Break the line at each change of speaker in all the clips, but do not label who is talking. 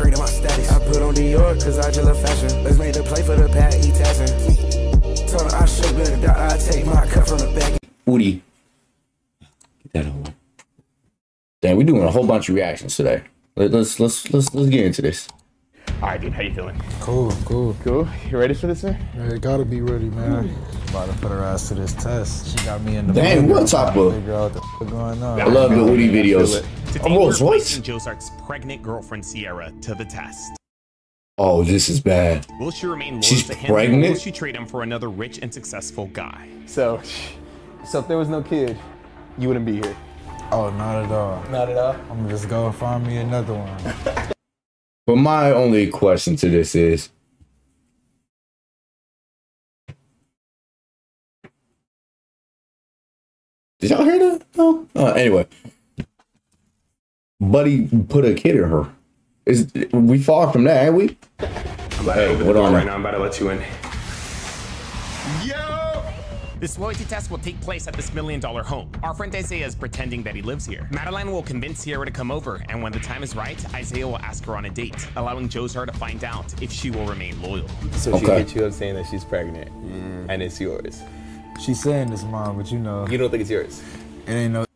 upgrading my status. I put on Dior cause I just love fashion. Let's make the play for the pat, he tassing. Told her I should better die, I take my cut from the back.
Woody. Get that over. Damn, we're doing a whole bunch of reactions today. Let, let's let's let's let's get into this.
All right, dude, how you feeling?
Cool, cool.
Cool. You ready for this, man?
Yeah, gotta be ready, man. About to put her ass to this test. She got me in the
Damn,
mood.
what type
trying
of-
Figure out what the fuck going on.
I love the Woody videos. I'm Rolls
we're
Royce?
putting Jozart's pregnant girlfriend Sierra to the test.
Oh, this is bad.
Will she remain loyal
She's
to him, or will she trade him for another rich and successful guy?
So, so if there was no kid, you wouldn't be here.
Oh, not at all.
Not at all.
I'm just gonna just go find me another one.
But my only question to this is Did y'all hear that? No? Uh, anyway. Buddy put a kid in her. Is we far from that, ain't we?
I'm about
Hey,
to open
what
the door
on
right now. I'm about to let you in. Yo! This loyalty test will take place at this million dollar home. Our friend Isaiah is pretending that he lives here. Madeline will convince Sierra to come over, and when the time is right, Isaiah will ask her on a date, allowing Jozar to find out if she will remain loyal.
So she
Okay.
hit you up saying that she's pregnant mm. and it's yours.
She's saying this, mom, but you know,
You don't think it's yours?
it ain't no.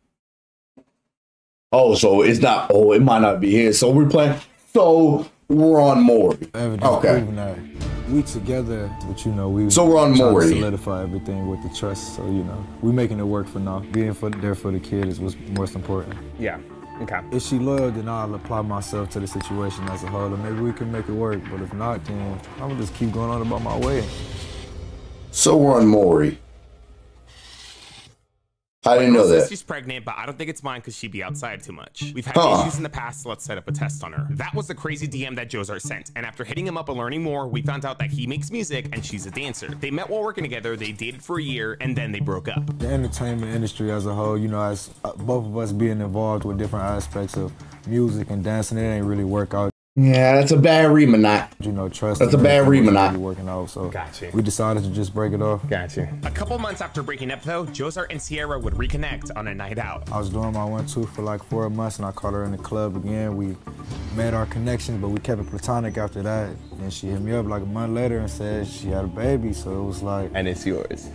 Oh, so it's not oh, it might not be his. So we're playing so we're on Maury.
evidence
Okay.
Proving that we together, but you know we.
So we're on
trying to
Maury.
Solidify everything with the trust. So you know we making it work for now. Being for, there for the kid is what's most important.
Yeah. Okay.
If she loyal, then I'll apply myself to the situation as a whole, and maybe we can make it work. But if not, then I'm gonna just keep going on about my way.
So we're on Maury. I didn't know
Says
that.
She's pregnant, but I don't think it's mine because she'd be outside too much. We've had
Huh.
issues in the past, so let's set up a test on her. That was the crazy DM that Jozar sent, and after hitting him up and learning more, we found out that he makes music and she's a dancer. They met while working together, they dated for a year, and then they broke up.
the entertainment industry as a whole, you know, as uh, both of us being involved with different aspects of music and dancing, it ain't really work out.
Yeah, that's a bad read, Manat.
You know, trust.
That's a bad
everything
read,
wasn't Working out, so
Gotcha.
we decided to just break it off.
Gotcha.
A couple months after breaking up, though, Jozar and Sierra would reconnect on a night out.
I was doing my one-two for like four months, and I caught her in the club again. We made our connection, but we kept it platonic after that. And she hit me up like a month later and said she had a baby, so it was like
And it's yours.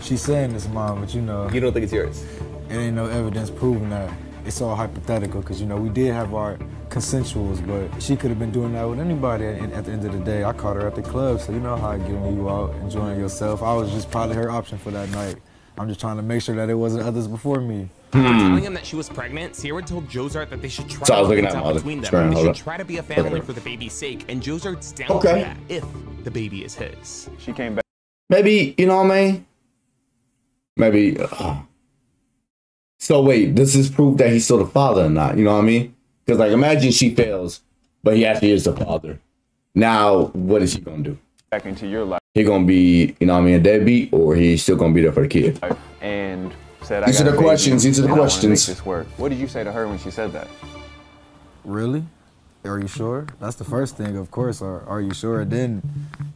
she's saying it's mine, but you know,
You don't think it's yours?
it ain't no evidence proving that. It's all hypothetical because you know we did have our consensuals, but she could have been doing that with anybody. And at the end of the day, I caught her at the club, so you know how I get when you out enjoying yourself. I was just probably her option for that night. I'm just trying to make sure that it wasn't others before me.
After telling him that she was pregnant, Sierra told Jozar that they should try
So I
to
was looking at
out between them.
screen,
They should
up.
try to be a family
Okay.
for the baby's sake, and Jozar's down
Okay.
that if the baby is his.
She came back.
Maybe, you know what I mean? Maybe. uh, so wait, does this prove that he's still the father or not? You know what I mean? Because like, imagine she fails, but he actually is the father. Now, what is he gonna do?
back into your life
He gonna be, you know what I mean, a deadbeat, or he's still gonna be there for the kid?
and said,
These
I
are the questions, these are the
and I wanna
questions.
This work. What did you say to her when she said that?
Really? Are you sure? That's the first thing, of course. Are, are you sure? Then,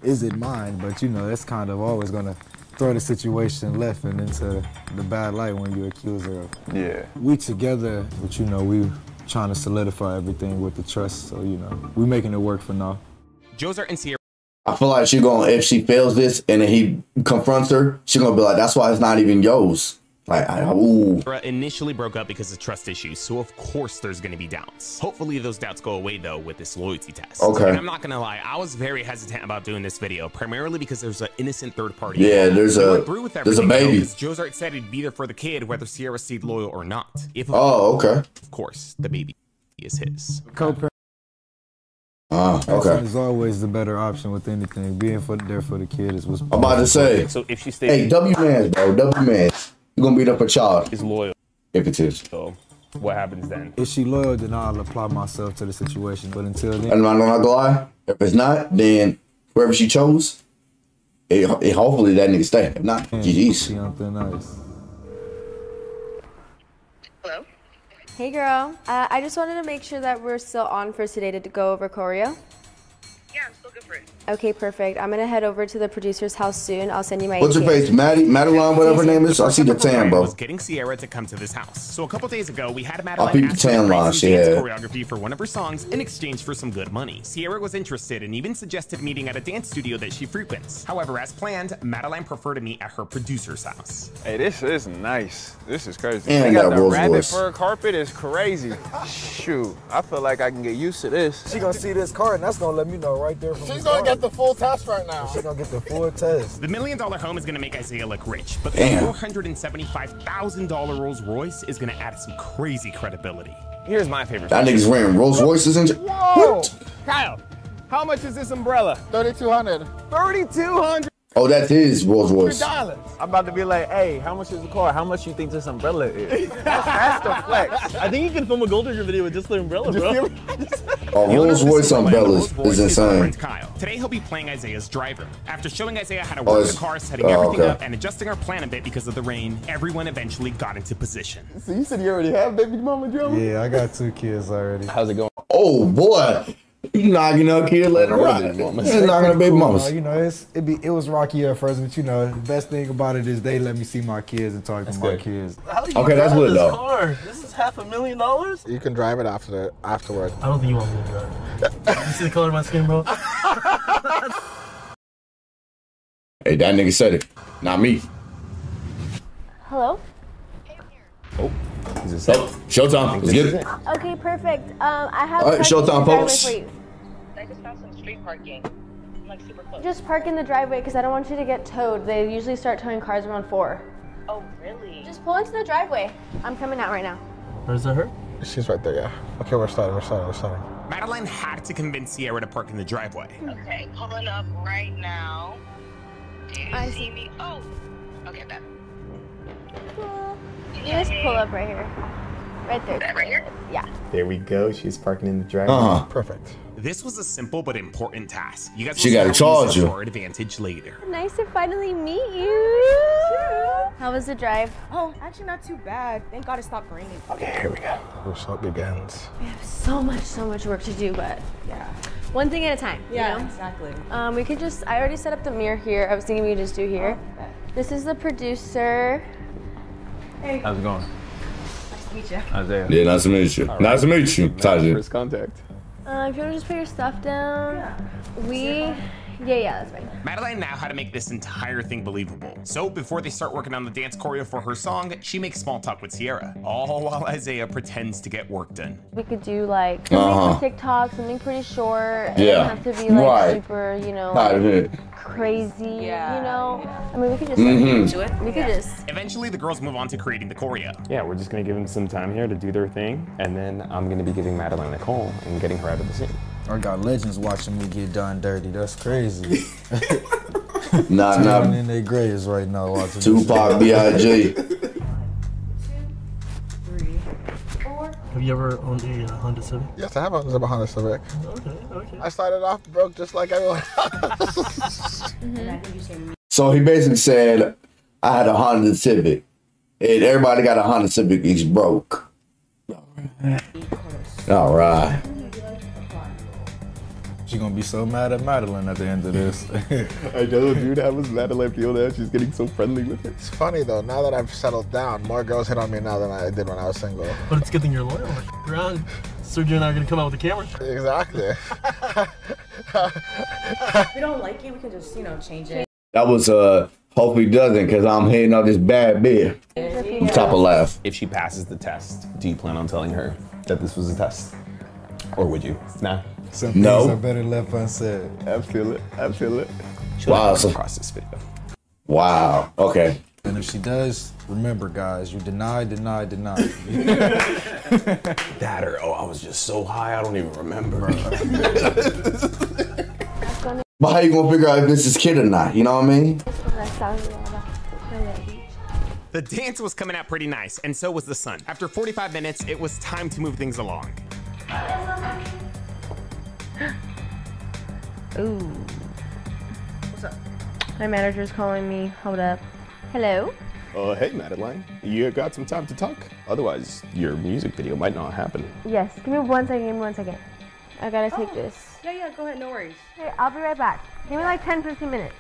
is it mine? But you know, that's kind of always gonna throw the situation left and into the bad light when you accuse her of.
Yeah.
We together, but you know, we trying to solidify everything with the trust. So you know, we making it work for now.
Jozar and Sierra
I feel like she gonna if she fails this and then he confronts her, she gonna be like, "That's why it's not even yours." Like, I, ooh,
initially broke up because of trust issues, so of course there's gonna be doubts. Hopefully those doubts go away though with this loyalty test.
Okay.
And I'm not gonna lie, I was very hesitant about doing this video, primarily because there's an innocent third party.
Yeah, there's
We
a-
went through with
there's a
everything, though,
baby.
'cause Jozart said he'd be there for the kid, whether Sierra stayed loyal or not. If
oh, okay,
of course the baby is his.
Co-parent
ah, okay.
is always the better option with anything. Being for, there for the kid is what's.
I'm about to say,
So if she stays
hey, W man, bro, W man, you gonna beat up a child
is loyal,
if it is.
so what happens then?
If she loyal, then I'll apply myself to the situation. But until then,
And I'm not gonna lie, if it's not, then whoever she chose, it, it hopefully that nigga stay. If not,
she
GG's.
on thin ice.
Hello?
Hey girl, uh, I just wanted to make sure that we're still on for today to go over choreo.
Yeah, I'm still good Okay, perfect. I'm gonna head over to the producer's house soon. I'll send you my.
What's your
ATM.
face? Maddie, Madeline, whatever her name is. I see the tan,
Plan
bro.
was getting Sierra to come to this house. So a couple days ago, we had
peeped
Madeline
the
ask her to
tan line she
dance
had.
choreography for one of her songs in exchange for some good money. Sierra was interested and even suggested meeting at a dance studio that she frequents. However, as planned, Madeline preferred to meet at her producer's house.
Hey, this is nice. This is crazy.
And
they got
that
the
Rolls
rabbit
Royce.
fur carpet is crazy. Shoot, I feel like I can get used to this.
She gonna see this car and that's gonna let me know right there from
She's
this
gonna get the full test right now.
She's gonna get the full test.
The million dollar home is going to make Isaiah look rich, but the
Damn.
$475,000 Rolls Royce is going to add some crazy credibility.
Here's my favorite.
That nigga's wearing Rolls Royces and
Whoa!
Kyle, how much is this umbrella?
3200
3,200
Oh, that's his Rolls Royce.
I'm about to be like, hey, how much is the car? How much you think this umbrella is? that's, that's the flex.
I think you can film a gold digger video with just the umbrella, bro.
Oh,
The owner
Rolls
of
Royce
umbrella,
umbrellas is
is
insane.
Kyle. Today he'll be playing Isaiah's driver. After showing Isaiah how to
Oh,
work
it's-
the car, setting
oh,
everything
okay.
up, and adjusting our plan a bit because of the rain, everyone eventually got into position.
So you said you already have baby mama drama?
Yeah, I got two kids already.
How's it going?
Oh boy, you knocking up kid, let her ride.
Baby mamas.
You knocking up baby
Cool,
mamas.
though. You know, it's it be it was rocky at first, but you know, the best thing about it is they let me see my kids and talk to my kids.
How do you
Okay, that's
drive
lit,
this
though.
Car? This is half a million dollars.
You can drive it after the, afterward.
I don't think you want me to drive. you see the color of my skin, bro?
Hey, that nigga said it, not me.
Hello. Oh.
Is this
Oh, Showtime, let's get it.
Okay, perfect. Um, I have.
All right,
parking
Showtime,
in the
folks.
Found some street parking. I'm like super close.
Just park in the driveway because I don't want you to get towed. They usually start towing cars around four.
oh, really?
Just pull into the driveway. I'm coming out right now.
Where's that hurt?
She's right there, yeah. Okay, we're starting, we're starting, we're starting.
Madeline had to convince Sierra to park in the driveway.
Okay, pulling up right now. Do you
I
see
see.
me? Oh, okay, bet.
You just pull up right here. Right there.
That right here?
Yeah.
There we go. She's parking in the driveway.
Uh huh.
Perfect.
This was a simple but important task. You guys
She gotta
see
charge
use
you.
for advantage later.
Nice to finally meet you. How was the drive?
Oh, actually not too bad. Thank God it stopped raining.
Okay, here we go. Result begins.
We have so much, so much work to do, but yeah. One thing at a time. you know?
exactly.
Um, we could just, I already set up the mirror here. I was thinking we could just do here. This is the producer. Hey.
How's it going? Nice to meet you. Isaiah.
Yeah, nice to meet you. Nice to meet you, Taji.
First contact.
Uh, if you want to just put your stuff down. We, yeah, yeah, that's fine.
Madeline now had to make this entire thing believable. So before they start working on the dance choreo for her song, she makes small talk with Sierra, all while Isaiah pretends to get work done.
We could do like something
Uh-huh.
TikTok, something pretty short. It
Yeah.
doesn't have to be like
Right.
super, you know, like, crazy,
Yeah,
you know? I mean, we could just,
Mhm.
Do it?
we could just,
Eventually, the girls move on to creating the choreo.
Yeah, we're just gonna give them some time here to do their thing, and then I'm gonna be giving Madeline a call and getting her out of the scene.
I got legends watching me get done dirty. That's crazy.
Nah,
Down
nah.
in their graves right now watching. this
Tupac, B.I.G.
Have you ever owned a uh, Honda Civic?
Yes, I have owned a Honda Civic.
Okay, okay.
I started off broke just like everyone else.
So he basically said, I had a Honda Civic. And everybody got a Honda Civic, he's broke. All right.
She gonna be so mad at Madeline at the end of this.
I know, dude. How was Madeline feel now? She's getting so friendly with her.
It's funny though, now that I've settled down, more girls hit on me now than I did when I was single.
But it's a good thing you're loyal. Like, around, Sergio and I are gonna come out with the camera.
Exactly.
If we don't like it, we can just, you know, change it.
That was, uh, hopefully he doesn't, because I'm hitting up this bad beer. Top of laugh.
If she passes the test, do you plan on telling her that this was a test? Or would you? Nah.
Some
No.
things are better left unsaid.
I feel it. I feel it.
Wow. So,
Across this video.
wow. Okay.
And if she does, remember guys, you deny, deny, deny.
That or, oh, I was just so high, I don't even remember.
But how you gonna figure out if this is kid or not? You know what I mean?
The dance was coming out pretty nice, and so was the sun. After 45 minutes, it was time to move things along.
Ooh. What's up? My manager's calling me. Hold up. Hello?
Uh, hey, Madeline. You got some time to talk? Otherwise, your music video might not happen.
Yes, give me one second, give me one second. I gotta take this.
Yeah, yeah, go ahead, no worries.
Hey, I'll be right back. Give me like 10, 15 minutes.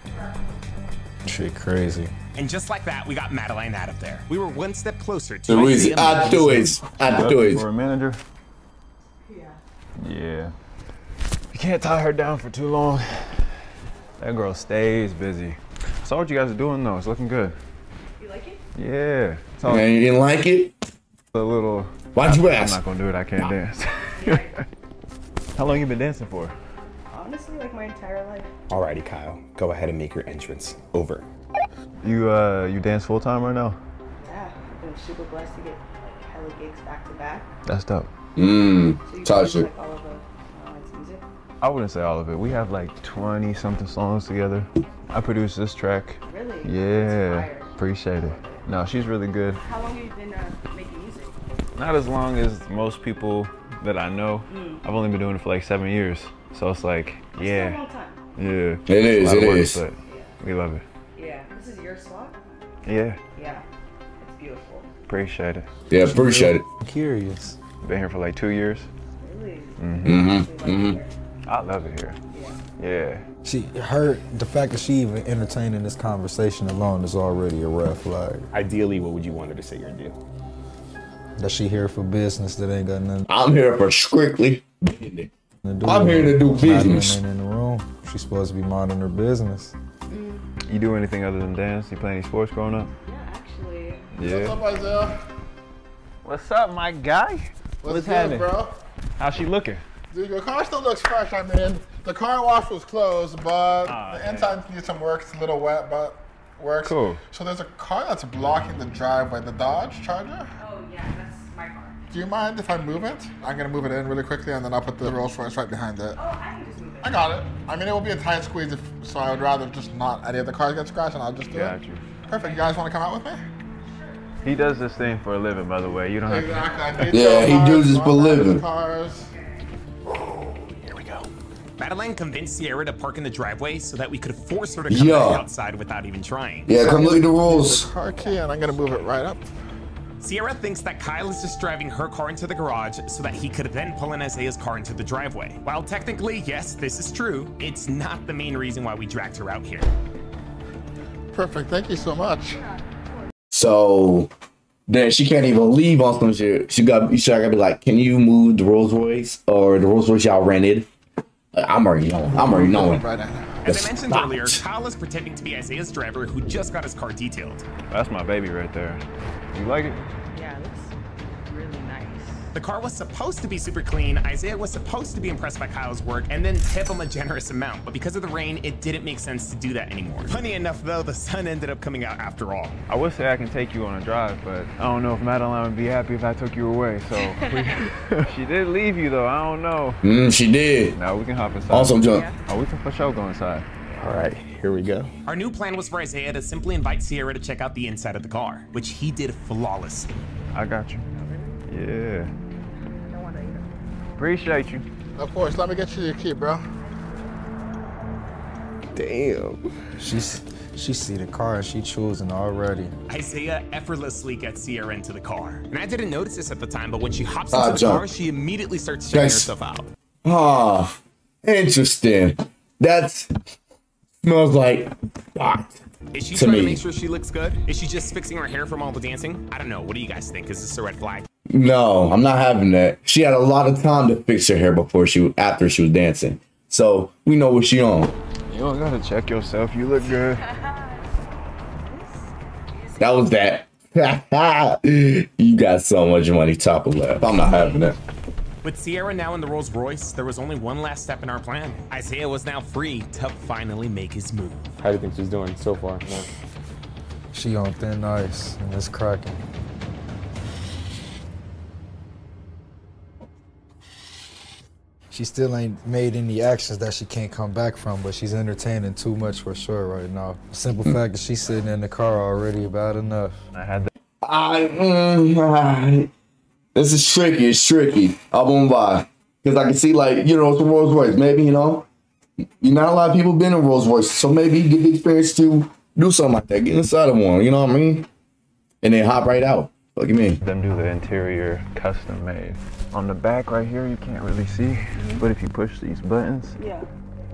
Shit crazy.
And just like that, we got Madeline out of there. We were one step closer to
Luis,
Isaiah
I do it. I do it.
For a manager? Yeah. Yeah. You can't tie her down for too long. That girl stays busy. I saw what you guys are doing though. It's looking good.
You like it?
Yeah. It's
Man, you didn't like it?
a little.
Why'd you ask?
I'm not gonna do it. I can't dance. How long you been dancing for?
Honestly, like my entire life.
Alrighty, Kyle. Go ahead and make your entrance. Over.
You uh you dance full time right now?
Yeah, I've been super blessed to get like hella gigs back to back.
That's dope.
Mmm.
So you
I wouldn't say all of it. We have like 20 something songs together. I produced this track.
Really?
Yeah. Appreciate it. No, she's really good.
How long have you been uh, making music?
Not as long as most people that I know.
Mm.
I've only been doing it for like seven years. So it's like,
Still a
yeah.
long time.
Yeah.
It is,
It's a lot of
it
work,
is.
But we love it.
Yeah. This is your spot?
Yeah.
Yeah. It's beautiful.
Appreciate it.
Yeah, appreciate it.
I'm curious.
Been here for like two years.
Really?
Mm-hmm. Mm-hmm.
I love it here. Yeah.
She, her, the fact that she even entertaining this conversation alone is already a red flag.
Ideally, what would you want her to say or do?
That she here for business that ain't got nothing
I'm here for strictly. business. I'm here to do
with it. Madeline
business.
ain't in the room. She's supposed to be minding her business. Mm.
You do anything other than dance? You play any sports growing up?
Yeah, actually.
Yeah.
What's up, Isaiah?
What's up, my guy?
What's,
What's happening?
bro?
How's she looking?
Dude, your car still looks fresh. I mean, the car wash was closed, but
Ah,
the
yeah.
inside needs some work. It's a little wet, but works.
Cool.
So there's a car that's blocking the driveway, the Dodge Charger.
Oh, yeah, that's my car.
Do you mind if I move it? I'm gonna move it in really quickly, and then I'll put the Rolls Royce right behind it.
Oh, I can just move it.
I got it. I mean, it will be a tight squeeze, if, so I would rather just not any of the cars get scratched, and I'll just do
Got
it.
you.
Perfect. You guys want to come out with me? Sure.
He does this thing for a living, by the way. You don't have to.
Exactly.
Yeah, he does this for a
one night with
living.
Cars.
Here. Madeline convinced Sierra to park in the driveway so that we could force her to come
Yeah.
back outside without even trying.
Yeah, come look at the
The
rules.
car key, and I'm gonna move it right up.
Sierra thinks that Kyle is just driving her car into the garage so that he could then pull in Isaiah's car into the driveway. While technically, yes, this is true, it's not the main reason why we dragged her out here.
Perfect. Thank you so much.
So then she can't even leave on some shit. She got she gotta be like, can you move the Rolls Royce or the Rolls Royce y'all rented? Like, I'm already knowing. I'm already knowing.
Right.
As I mentioned
Stop.
earlier, Kyle is pretending to be Isaiah's driver who just got his car detailed.
That's my baby right there. You like it?
The car was supposed to be super clean. Isaiah was supposed to be impressed by Kyle's work and then tip him a generous amount. But because of the rain, it didn't make sense to do that anymore. Funny enough, though, the sun ended up coming out after all.
I would say I can take you on a drive, but I don't know if Madeline would be happy if I took you away. So she did leave you though. I don't know.
Mm, she did.
Now we can hop inside.
Awesome jump.
Oh, we can for sure go inside.
All right, here we go.
Our new plan was for Isaiah to simply invite Sierra to check out the inside of the car, which he did flawlessly.
I got you. Yeah. Appreciate you.
Of course. Let me get you your key, bro.
Damn.
She's she see the car and she choosing already.
Isaiah effortlessly gets Sierra into the car. And I didn't notice this at the time, but when she hops
Ah,
into the
jump.
car, she immediately starts checking
Yes.
herself out.
Ah, interesting. That's smells like what?
Is she
To
trying to make sure she looks good? Is she just fixing her hair from all the dancing? I don't know. What do you guys think? Is this a red flag?
No, I'm not having that. She had a lot of time to fix her hair before she after she was dancing. So we know what she on.
You don't gotta check yourself. You look good.
That was that. you got so much money top of left. I'm not having that.
With Sierra now in the Rolls Royce, there was only one last step in our plan. Isaiah was now free to finally make his move.
How do you think she's doing so far? No.
She on thin ice and it's cracking. She still ain't made any actions that she can't come back from, but she's entertaining too much for sure right now. Simple fact is she's sitting in the car already bad enough.
I had that.
I, mm, this is tricky. It's tricky. I won't lie. Because I can see, like, you know, it's a Rolls Royce. Maybe, you know, you not a lot of people been in Rolls Royce. So maybe you get the experience to do something like that. Get inside of one, you know what I mean? And then hop right out. Fuck you mean?
Them do the interior custom made. On the back right here, you can't really see, mm-hmm. but if you push these buttons,
Yeah.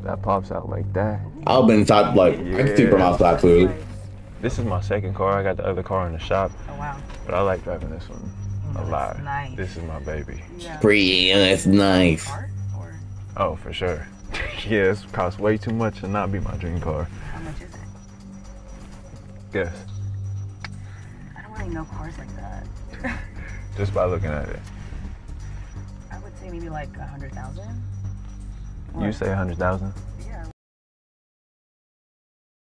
that pops out like that.
I've been inside, like, I can see from outside clearly.
This is my second car. I got the other car in the shop.
Oh wow.
But I like driving this one mm, a lot.
nice.
This is my baby. yeah.
Pretty, that's nice.
Oh, for sure. yeah, it's cost way too much to not be my dream car.
How much is it?
Guess.
I don't really know cars like that.
Just by looking at it.
I say maybe like a hundred thousand.
You say a hundred thousand? Yeah.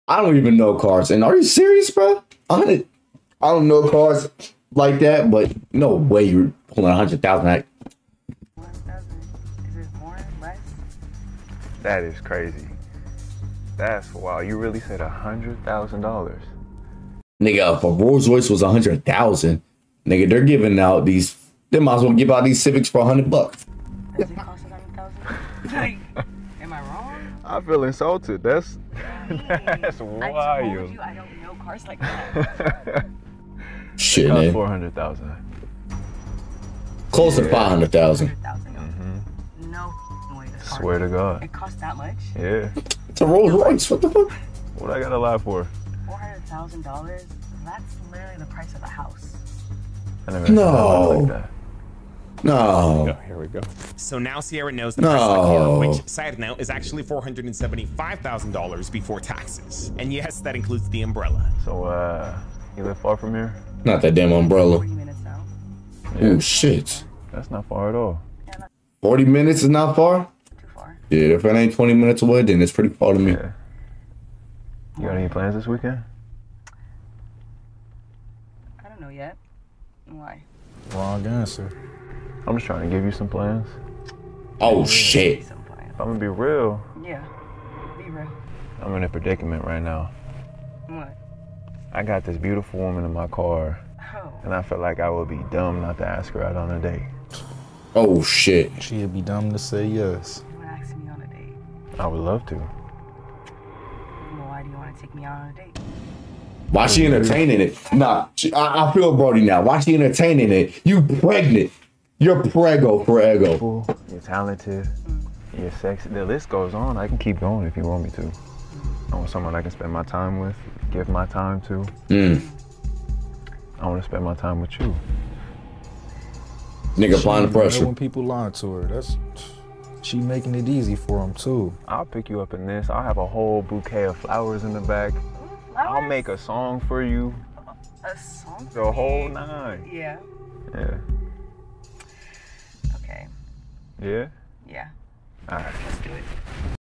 I don't even know cars. And are you serious, bro? I don't, I don't know cars like that, but no way you're pulling a hundred thousand. out.
That is crazy. That's wow. You really said a hundred thousand dollars.
Nigga, if a Rolls Royce was a hundred thousand, nigga, they're giving out these. They might as well give out these Civics for a hundred bucks.
Does it cost a hundred thousand? like, am I wrong?
I feel insulted. That's that's
I
wild.
told you I don't know cars like that.
Shit, man.
four hundred thousand.
Close to five hundred thousand. Mm-hmm.
no way. This car.
Swear to God.
It costs that much?
Yeah.
It's a Rolls Royce. What the fuck?
What I gotta lie for?
Four hundred thousand dollars. That's literally the price of a house.
I never
No.
Like that.
No.
Here we go. So now Sierra knows the price of the car, which, side note, is actually $475,000 before taxes. And yes, that includes the umbrella.
So, uh, you live far from here?
Not that damn umbrella. Oh shit.
That's not far at all.
Forty minutes is not far. Too Far. Yeah, if it ain't twenty minutes away, then it's pretty far to me.
You got any plans this weekend?
I don't know yet. Why?
Wrong answer.
I'm just trying to give you some plans.
Oh shit.
If I'm gonna be real,
Yeah. Be real.
I'm in a predicament right now.
What?
I got this beautiful woman in my car,
Oh.
and I feel like I would be dumb not to ask her out on a date.
Oh shit.
She'd be dumb to say yes.
You wanna ask me on a date?
I would love to.
Well, why do you wanna take me out on a date?
Why she entertaining it? Nah, she, I, I feel Brody now. Why she entertaining it? You pregnant. You're prego for ego.
You're talented. You're sexy. The list goes on. I can keep going if you want me to. I want someone I can spend my time with, give my time to.
Mm.
I want to spend my time with you.
Nigga applying the
even know
pressure.
When people lie to her, that's she making it easy for them too.
I'll pick you up in this. I'll have a whole bouquet of flowers in the back. I'll make a song for you.
A song?
The whole nine.
Yeah.
Yeah. Yeah?
Yeah.
All right.
Let's do it.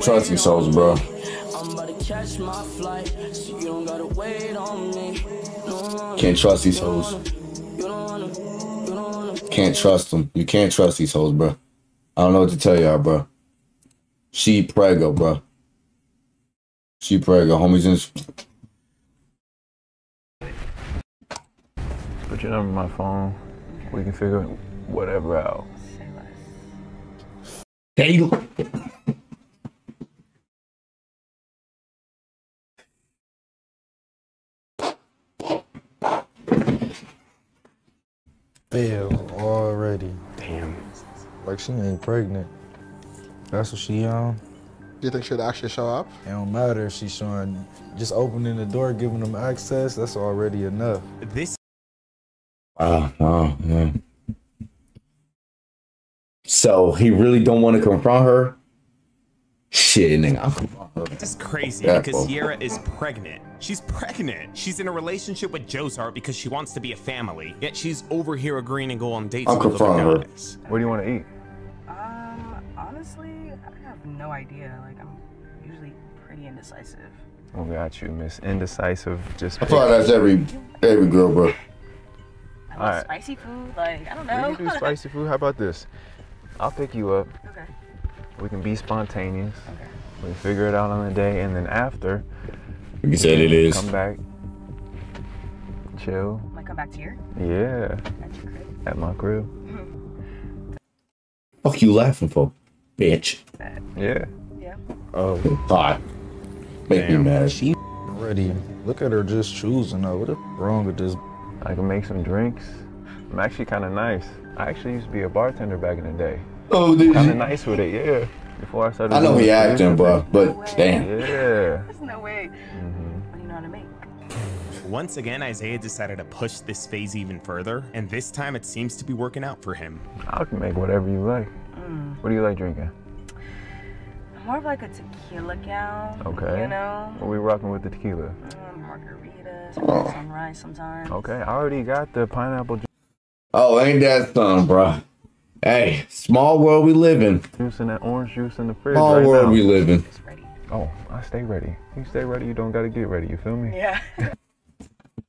Can't trust these hoes, bro.
I'm about to catch my flight, so you don't gotta wait on me.
Can't trust these hoes.
you don't wanna, you don't wanna.
Can't trust them. You can't trust these hoes, bro. I don't know what to tell y'all, bro. She prego, bro. She prego. Homies in.
Put your number in my phone. We can figure whatever out.
Hey,
Failed already.
Damn.
Like she ain't pregnant. That's what she on.
Do you think she'd actually show up?
It don't matter if she's showing, just opening the door, giving them access. That's already enough.
This
Wow, wow, yeah. So he really don't want to confront her. Shit, nigga, I'll confront her.
is crazy
Yeah,
because
well.
Sierra is pregnant. She's pregnant. She's in a relationship with Jozart because she wants to be a family. Yet she's over here agreeing to go on dates
I'll
with other
her.
guys.
What do you want to eat?
Um, Honestly, I have no idea. Like, I'm usually pretty indecisive.
Oh, got you, Miss Indecisive. Just
I feel like that's every every girl, bro.
I
All
like spicy food. Like, I don't
We
know.
can do spicy food. How about this? I'll pick you up.
Okay.
We can be spontaneous.
Okay.
We can figure it out on the day, and then after,
You can say it is.
come back, chill.
Might come back to here.
Yeah,
At your crib.
at my crib.
Fuck you laughing for, bitch.
Yeah.
Yeah.
Oh, hi. Make me mad.
She ready. Look at her just choosing though. What the f- wrong with this?
I can make some drinks. I'm actually kind of nice. I actually used to be a bartender back in the day.
Oh, did
Kind
you?
of nice with it, yeah. Before I started.
I know he
the
acting,
producer
bro, but damn.
thing. Yeah.
There's no way. What do you know how to make?
Once again, Isaiah decided to push this phase even further, and this time it seems to be working out for him.
I can make whatever you like.
Mm.
What do you like drinking?
More of like a tequila gal.
Okay.
You know?
What we rocking with the tequila?
Um, margaritas,
Oh.
sunrise sometimes.
Okay, I already got the pineapple ju-
Oh, ain't that something, bro? Hey, small world we live in.
juice and that orange juice in the fridge
Small
right
world
now.
we live in.
Oh, I stay ready. You stay ready, you don't gotta get ready. You feel me?
Yeah.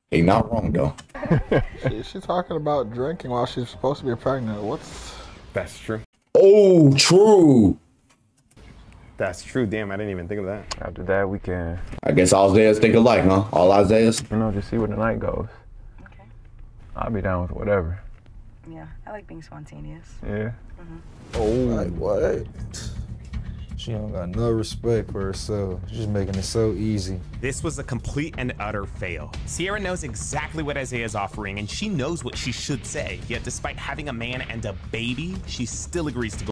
Hey, not wrong though.
She, she's talking about drinking while she's supposed to be pregnant. What's
That's true.
Oh, true.
That's true. Damn, I didn't even think of that.
After that, we can,
I guess all Isaiah's think alike, huh? All Isaiah's.
you know, just see where the night goes.
Okay.
I'll be down with whatever.
Yeah. I like being spontaneous.
Yeah. Mm-hmm.
Oh, like what? She don't got no respect for herself. She's just making it so easy.
This was a complete and utter fail. Sierra knows exactly what Isaiah is offering, and she knows what she should say. Yet, despite having a man and a baby, she still agrees to go.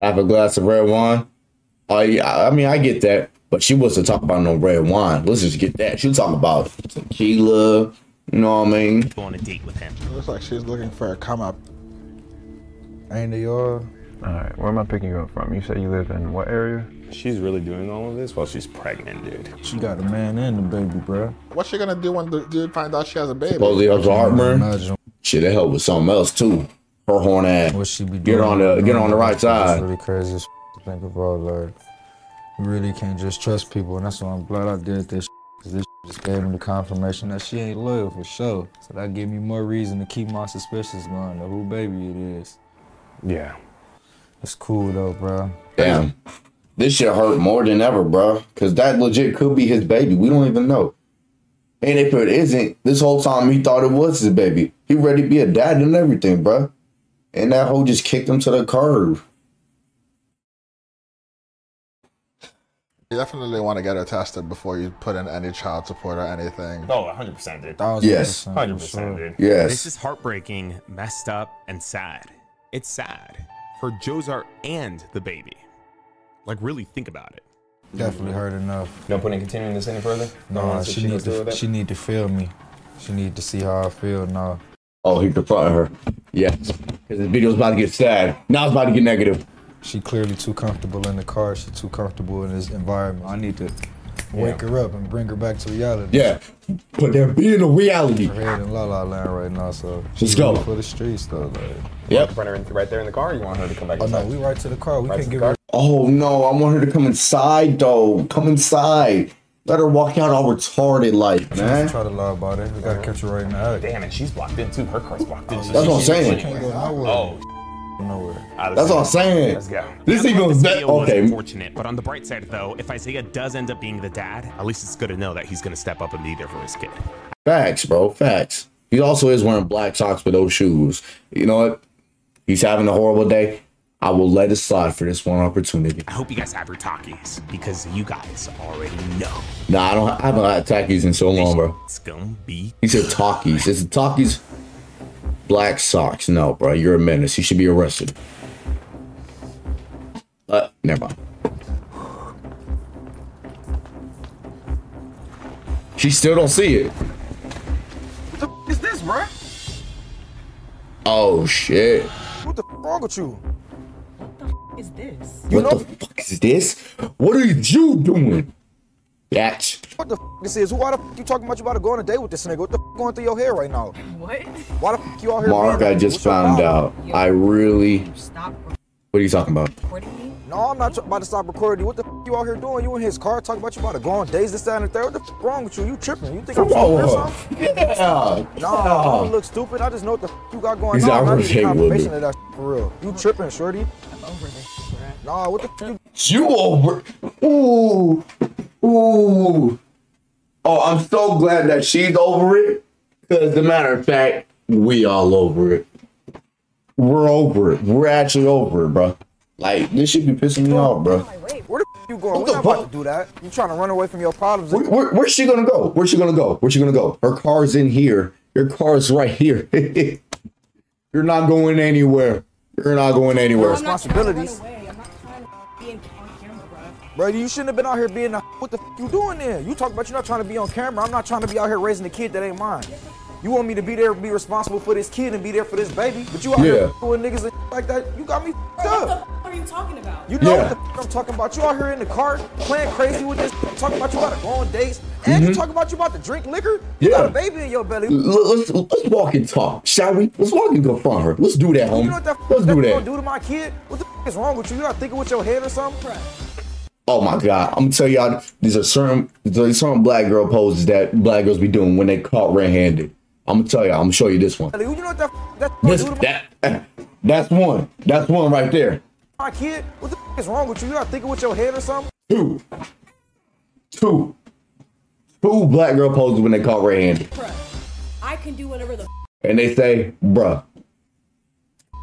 Have a glass of red wine. I, yeah, I mean I get that, but she wasn't talking about no red wine. Let's just get that. She was talking about tequila. You know what I mean?
go on a date with him.
it looks like she's looking for a come up.
Ain't they all?
All right, where am I picking you up from? You said you live in what area?
She's really doing all of this while she's pregnant, dude.
She got a man and a baby, bruh.
What's she gonna do when the dude finds out she has a baby?
Supposedly her heartburn.
Imagine
Shit, that helped with something else too. Her horn ass.
what she be doing.
Get on the get on the right
It's
side.
really crazy to think about. Like, you really can't just trust people, and that's why I'm glad I did this. Cause this just gave me the confirmation that she ain't loyal for sure. So that gave me more reason to keep my suspicions going to who baby it is.
Yeah.
It's cool though, bro.
Damn. This shit hurt more than ever, bro. Cause that legit could be his baby. We don't even know. And if it isn't, this whole time he thought it was his baby. He ready to be a dad and everything, bro. And that hoe just kicked him to the curb.
You definitely want to get her tested before you put in any child support or anything.
Oh, 100%, dude.
Thousand
Yes.
percent, for
100%,
sure.
dude.
Yes.
This is heartbreaking, messed up, and sad. It's sad for Jozar and the baby. Like, really think about it.
Definitely hurt enough.
No point in continuing this any further?
No,
one
she need to. She need to feel me. She need to see how I feel now.
Oh, he confronted her. Yes. Because the video's about to get sad. Now it's about to get negative.
She clearly too comfortable in the car. She too comfortable in this environment. I need to wake her up and bring her back to reality.
Yeah. But they're being a reality.
Her head in La La Land right now, so
Let's
she's
go.
for the streets though. Like,
Yep.
Run her in, right there in the car. Or you want her to come back
oh
inside?
no, we right to the car. We
Right
can't
to the
give
car?
her.
Oh no, I want her to come inside though. Come inside. Let her walk out all retarded like, man.
Try to lie about it. We gotta catch her right in the act.
Damn, and she's blocked in too. Her car's blocked in. so
That's
she
what I'm saying.
she can't
Can't go nowhere.
Oh,
Nowhere.
That's
go.
what I'm saying.
Let's go.
This
The
ain't
outcome of
gonna
this
that
video was
okay.
unfortunate, but on the bright side, though, if Isaiah does end up being the dad, at least it's good to know that he's going to step up and be there for his kid.
Facts, bro. Facts. He also is wearing black socks with those shoes. You know what? He's having a horrible day. I will let it slide for this one opportunity.
I hope you guys have your talkies because you guys already know
Nah, I don't. I haven't had Takis in so long, bro.
it's gonna be.
He said talkies. It's it talkies? Black socks. No, bro. You're a menace. You should be arrested. Uh, never mind. She still don't see it.
What the f- is this, bruh?
Oh shit.
What the f- wrong with you?
Is this?
You
what
know
the fuck is this? What are you doing? Bitch.
what the f- this is? Why the f- you talking about you about to go on a date with this nigga? What the f- going through your head right now?
What?
Why the f- you out here?
Mark, I just
what's
found
problem?
out. I really,
Stop.
What are you talking about?
No, I'm not about to stop recording. What the f- you out here doing? You in his car talking about you about to go on days this, that, and the third. What the f- wrong with you? You tripping? You think I'm
Whoa,
stupid or
whoa.
something?
Yeah.
Nah, I don't look stupid. I just know what the f- you got going
He's
on. I need
outraged
a
with
confirmation
me.
of that f- for real. You tripping, shorty? I'm over this. Nah, what the f- you?
You over? Ooh, ooh. Oh, I'm so glad that she's over it. Because, as a matter of fact, we all over it. We're over it. We're actually over it, bro. Like this should be pissing me off, bro.
Where the f- you going?
What
We're
the
not about
fuck?
to do that. You trying to run away from your problems?
Where, where, where's she gonna go? Where's she gonna go? Where's she gonna go? Her car's in here. Your car's right here. You're not going anywhere. You're not going anywhere.
responsibilities. Bro, you shouldn't have been out here being a what the f- you doing there? You talk about you not trying to be on camera. I'm not trying to be out here raising a kid that ain't mine. You want me to be there, be responsible for this kid and be there for this baby, but you out here
Yeah.
f- with niggas and like that. You got me f- up.
What are you talking about?
You know
Yeah.
what the f- I'm talking about. You out here in the car playing crazy with this. Talking about you about to go on dates, and you talking about you about to drink liquor. You got a
Mm-hmm.
Baby in your belly.
L- let's let's walk and talk, shall we? Let's walk and confront her. Let's do that,
You
homie.
know what that f-
Let's
that
do
gonna
that.
do to my kid? What the f- is wrong with you? You not thinking with your head or something?
Oh my god, I'm gonna tell y'all. These are certain there's certain black girl poses that black girls be doing when they caught red-handed. I'm gonna tell y'all. I'm gonna show you this one.
You know what that f- that
This
do to my,
that that's one. That's one right there.
my kid? What the f- is wrong with you? You're not thinking with your head or something?
Two, two, two black girl poses when they caught red-handed,
I can do whatever the f-
and they say, "Bruh,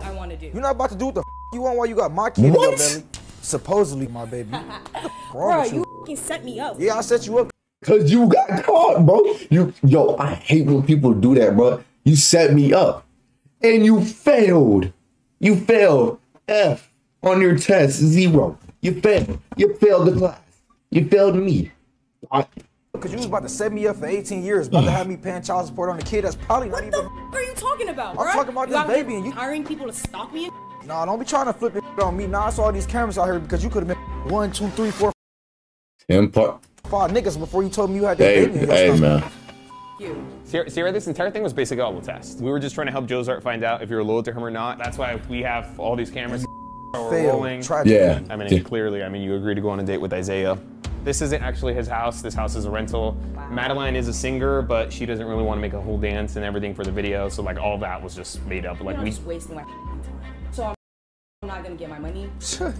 I want to do.
You're not about to do what the f- you want while you got my kid in your
What?
belly. Supposedly, my baby. What the f- wrong
Bro, you
you?
fucking set me up.
Yeah, I set you up.
Cause you got caught, bro. You yo, I hate when people do that, bro. You set me up. And you failed. You failed. F on your test, zero. You failed. You failed the class. You failed me. I,
Cause you was about to set me up for 18 years, about to have me paying child support on a kid that's probably not even.
What are you talking about?
I'm talking about
You
this
out
baby and you-
hiring people to stalk me.
Nah, don't be trying to flip it on me. Nah, I saw all these cameras out here because you could have been one, two, three, four,
Tim Park.
five niggas before you told me you had this
Hey,
baby in your
hey, man.
You.
Sierra, Sierra, this entire thing was basically all a test. We were just trying to help Jozart find out if you're loyal to him or not. That's why we have all these cameras are
Failed.
rolling.
Tragic.
Yeah.
I mean,
Yeah.
clearly, I mean, you agreed to go on a date with Isaiah. This isn't actually his house. This house is a rental. Madeline is a singer, but she doesn't really want to make a whole dance and everything for the video. So like all that was just made up. Like
You're
we,
just wasting my time. So I'm I'm not gonna get my money.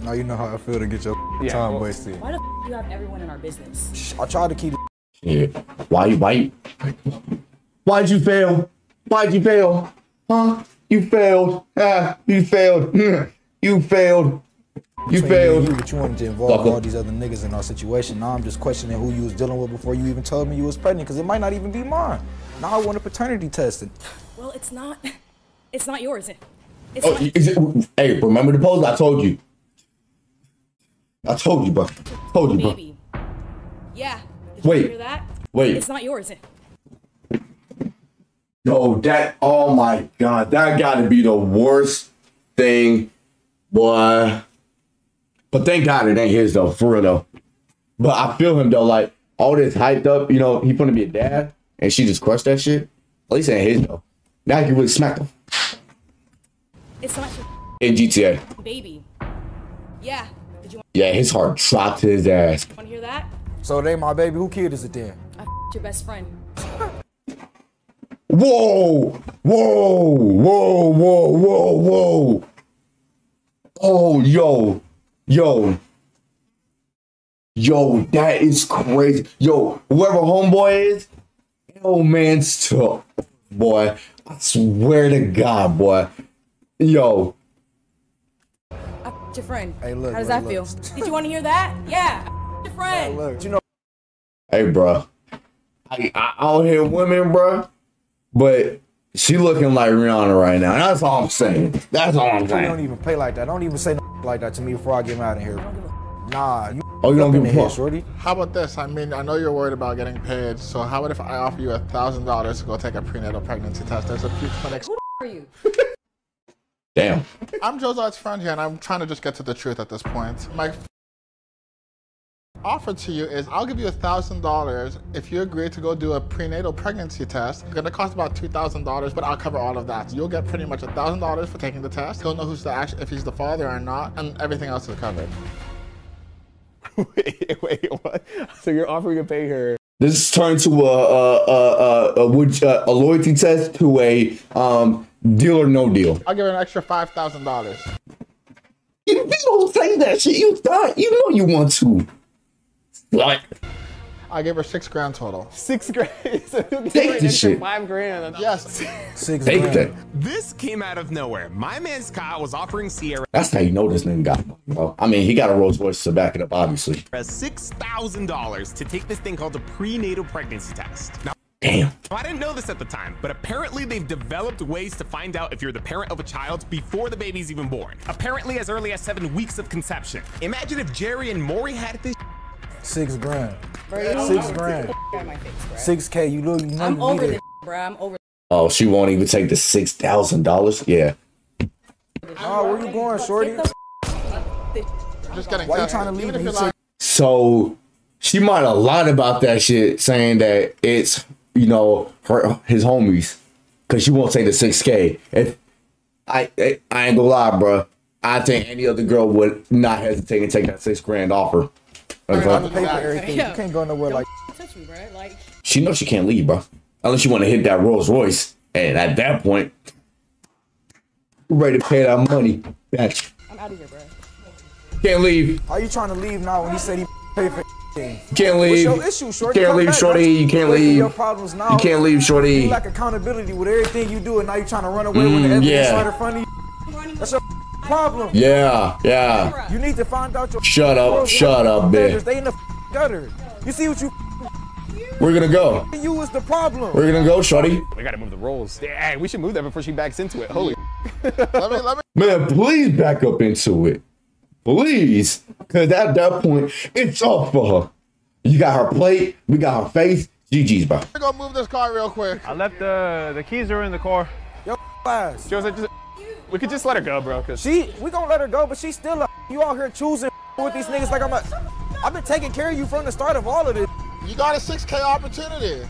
now you know how I feel to get your
Yeah,
time
well-
wasted.
Why the f- you have everyone in our business?
I tried to keep it.
Yeah. Why you why Why'd you fail? Why'd you fail? Huh? You failed. Ah, you failed. You failed. You
between me
failed.
You, but you wanted to involve
Fucker.
all these other niggas in our situation. Now I'm just questioning who you was dealing with before you even told me you was pregnant, because it might not even be mine. Now I want a paternity test.
Well, it's not. It's not yours.
Oh, is it, hey, remember the pose? I told you. I told you, bro. Told you, bro.
Yeah. Did you
Wait. Wait.
It's not yours.
No, that, oh my God, that gotta be the worst thing, boy. But thank God it ain't his though, for real though. But I feel him though, like all this hyped up, you know, he gonna be a dad, and she just crushed that shit. At least it ain't his though. Now he can really smack him
It's not your
in GTA.
baby. Yeah. Did you
Yeah, his heart dropped to his ass.
want to hear that?
So it ain't my baby. Who kid is it then?
I f- your best friend.
Whoa, whoa, whoa, whoa, whoa, whoa. Oh, yo, yo, yo, that is crazy. Yo, whoever homeboy is, yo, man, stop, boy. I swear to God, boy. Yo,
I f- your friend.
Hey, look,
How does that feel? Did you want to hear that? Yeah. I f- your friend.
Look, you know,
hey, bro. I, I out here women, bro, but she looking like Rihanna right now. That's all I'm saying. That's all I'm
you don't even play like that. Don't even say nothing like that to me before I get out of here. Nah, you
Oh, you don't give
the
a
head,
fuck.
shorty.
How about this? I mean, I know you're worried about getting paid, so how about if I offer you a thousand dollars to go take a prenatal pregnancy test? There's a few clinics.
Who the are you?
Damn.
I'm Josart's friend here, and I'm trying to just get to the truth at this point. My offer to you is I'll give you a thousand dollars if you agree to go do a prenatal pregnancy test. It's gonna cost about two thousand dollars, but I'll cover all of that. You'll get pretty much a thousand dollars for taking the test. He'll know who's the act- if he's the father or not, and everything else is covered.
wait, wait, what? So you're offering to pay her?
This turned to a a a, a, a, a, a loyalty test to a um deal or no deal.
I'll give her an extra five thousand dollars.
You, you don't say that shit. You thought you know you want to. Like
I gave her six grand total.
Six grand. so you'll
Take this shit.
Five grand.
Yes.
Six
take
grand.
that.
This came out of nowhere. My man Scott was offering Sierra
That's how you know this nigga got. money, Bro. I mean, he got a Rolls Royce to back it up, obviously.
$6,000 to take this thing called a prenatal pregnancy test. Now,
Damn.
I didn't know this at the time, but apparently they've developed ways to find out if you're the parent of a child before the baby's even born. Apparently as early as seven weeks of conception. Imagine if Jerry and Maury had this
Six grand.
Bro,
Six grand.
Get out my face, bro.
Six K. You know, you know
I'm
you
over
need
this, bro. I'm over.
Oh, she won't even take the six thousand dollars. Yeah.
Oh, where you going, shorty?
Just getting
Why you trying to leave
Even
me?
if
You
you're
said-
So she might have lied about that shit, saying that it's you know her his homies, cause she won't take the six k. If I, I I ain't gonna lie, bro. I think any other girl would not hesitate and take that six grand offer.
You
Okay.
have to pay for everything. You can't go nowhere like.
Touch me, bro. Like,
She knows she can't leave, bro. Unless you want to hit that Rolls Royce, and at that point, you ready to pay that money. Bitch.
I'm out of here, bro.
Can't leave.
How you trying to leave now when he said he pay for everything?
Can't
What's
leave.
your issue, shorty?
Can't
Come
leave,
back.
shorty.
Don't
You can't leave.
Your problems now.
You can't leave, shorty.
You lack accountability with everything you do, and now you're trying to run away when the
Mm,
evidence
yeah.
right in front of you. That's your problem.
Yeah, yeah.
You need to find out your.
Shut up, shut up,
beggars.
bitch.
They in the gutter. You see what you?
We're gonna go.
You was the problem.
We're gonna go, shorty.
We gotta move the rolls. Hey, we should move that before she backs into it. Holy.
let me let me
Man, please back up into it. Please. Cause at that point, it's off for her. You got her plate, we got her face. GG's, bro.
We're gonna move this car real quick.
I left the the keys are in the car.
Yo, ass.
Joseph, just, we could just let her go, bro. Cause
She, we gonna let her go, but she's still a. You out here choosing with these niggas like I'm a. I've been taking care of you from the start of all of this.
You got a 6K opportunity.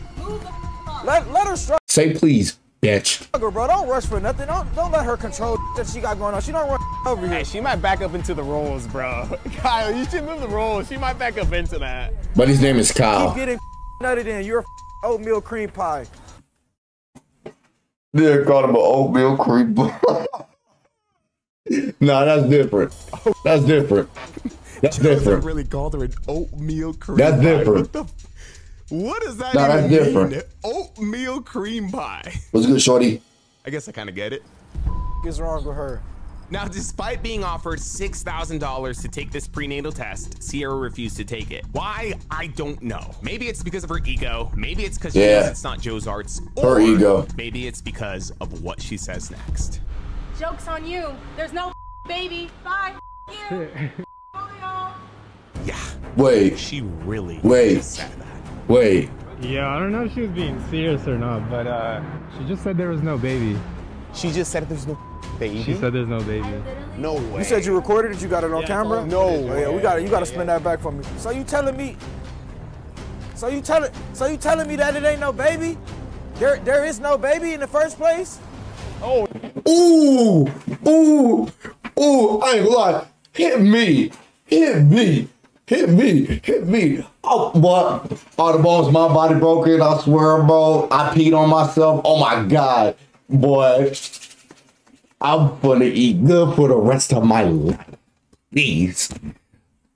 Let let her strike.
Say please, bitch.
bro. Don't rush for nothing. Don't don't let her control that she got going on. She don't run over here.
Hey, she might back up into the rolls, bro. Kyle, you should move the rolls. She might back up into that.
But his name is Kyle.
Keep
Kyle.
getting nutted in. You're a oatmeal cream pie.
They called him an oatmeal cream. nah, that's different. That's different. That's different.
really called her an oatmeal cream
That's
pie.
different.
What, does that
Nah,
even
that's
mean? Oatmeal cream pie.
What's good, shorty?
I guess I kind of get it.
What's wrong with her?
Now, despite being offered $6,000 to take this prenatal test, Sierra refused to take it. Why? I don't know. Maybe it's because of her ego. Maybe it's because she knows it's not Joe's arts.
Her ego.
Maybe it's because of what she says next.
Joke's on you. There's no baby. Bye. You.
Yeah.
Wait,
She really
Wait.
Just said that.
wait.
Yeah, I don't know if she was being serious or not, but uh, she just said there was no baby.
She just said there's no baby.
She said there's no baby.
no way.
You said you recorded it. You got it on camera.
No
Oh, yeah, we got it. You got to spin that back for me. So you telling me? So you telling? So you telling me that it ain't no baby? There, there is no baby in the first place.
Oh,
Ooh, ooh, ooh, I ain't gonna lie. Hit me, hit me, hit me, hit me. Oh, what? All the bones, my body broken. I swear, bro. I peed on myself. Oh my God, boy. I'm gonna eat good for the rest of my life. Please.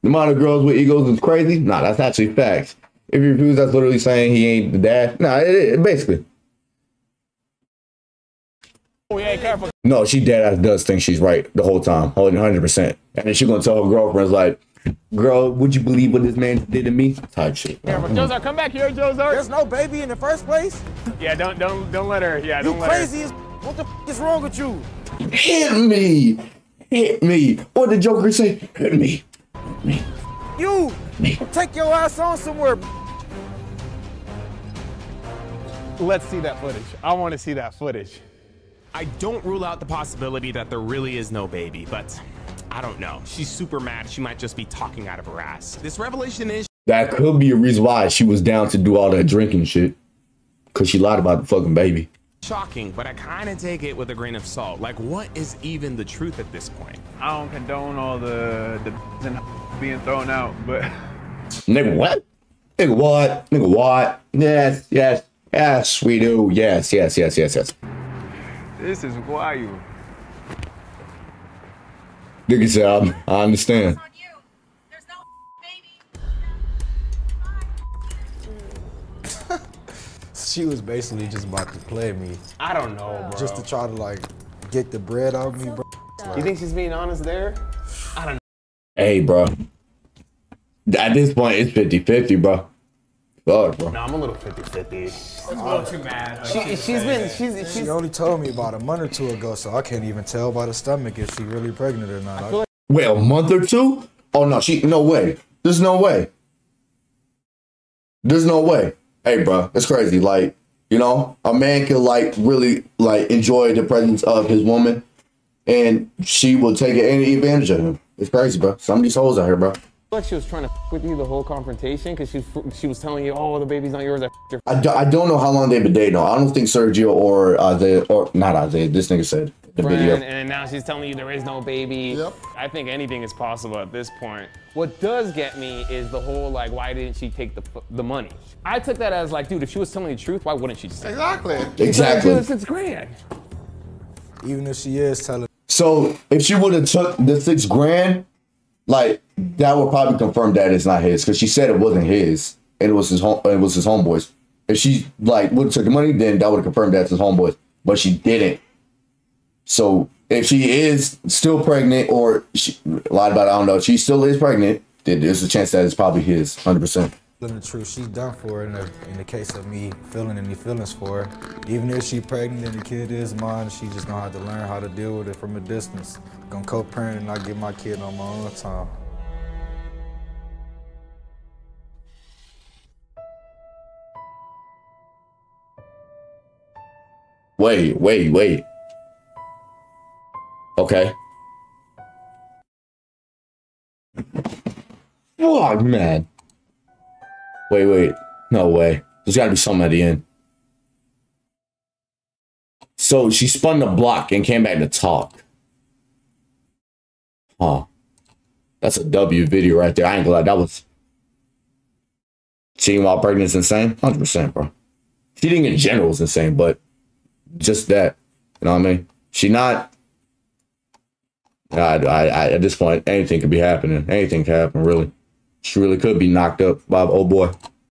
The amount of girls with egos is crazy. Nah, that's actually facts. If you refuse, that's literally saying he ain't the dad. Nah, it, basically.
oh yeah, careful.
No, she dead ass does think she's right the whole time, holding hundred percent. And then she gonna tell her girlfriends like, "Girl, would you believe what this man did to me?" Type shit.
Careful. Joseph, come back here, Joseph.
There's no baby in the first place.
Yeah, don't don't don't let her. Yeah,
You
don't let
crazy as what the f- is wrong with you?
Hit me, hit me. What did Joker say? Hit me. Me.
You me. take your ass on somewhere.
Let's see that footage. I want to see that footage.
I don't rule out the possibility that there really is no baby, but I don't know. She's super mad. She might just be talking out of her ass. This revelation is
That could be a reason why she was down to do all that drinking shit. Cause she lied about the fucking baby.
Shocking, but I kind of take it with a grain of salt. Like, what is even the truth at this point?
I don't condone all the the being thrown out, but
Nigga, what? Nigga, what? Nigga, what? Yes, yes, yes, we do. Yes, yes, yes, yes, yes.
this is wild.
Nigga said, um, I understand.
She was basically just about to play me.
I don't know, bro.
Just to try to like get the bread out of me, bro.
You think she's being honest there? I don't know.
Hey, bro. At this point, it's 50 50, bro. Fuck, bro.
No, I'm a little 50 50.
That's a little too mad.
She, she's been, she's,
She only told me about a month or two ago, so I can't even tell by the stomach if she really pregnant or not. I
Wait, a month or two? Oh, no, she, no way. There's no way. There's no way. Hey, bro, it's crazy. Like, you know, a man can, like, really, like, enjoy the presence of his woman, and she will take any advantage of him. It's crazy, bro. Some of these hoes out here, bro.
Like she was trying to with you the whole confrontation because she, she was telling you, oh, the baby's not yours. I your
I, do, I don't know how long they've been dating. No, I don't think Sergio or uh, the or not uh, Isaiah, this nigga said the
friend,
video.
and now she's telling you there is no baby. Yep. I think anything is possible at this point. What does get me is the whole like, why didn't she take the the money? I took that as like, dude, if she was telling the truth, why wouldn't she just say
Exactly.
Exactly.
Dude, six grand.
Even if she is telling,
So if she would have took the six grand, like that would probably confirm that it's not his because she said it wasn't his and it was his home. It was his homeboys. If she like would have took the money, then that would have confirmed that's his homeboys. But she didn't. So if she is still pregnant or she lied about, it, I don't know. If she still is pregnant, then there's a chance that it's probably his, hundred percent.
Telling the truth, she's done for in the, in the case of me feeling any feelings for her. Even if she pregnant and the kid is mine, she just gonna have to learn how to deal with it from a distance. Gonna co-parent and not get my kid on my own time.
Wait, wait, wait. Okay. Fuck, man. Wait, wait. No way. There's got to be something at the end. So she spun the block and came back to talk. Huh. That's a W video right there. I ain't gonna. That was. Cheating while pregnant is insane? 100%, bro. Cheating in general is insane, but just that. You know what I mean? She not. I, I, I, at this point, anything could be happening. Anything could happen, really. She really could be knocked up by old boy.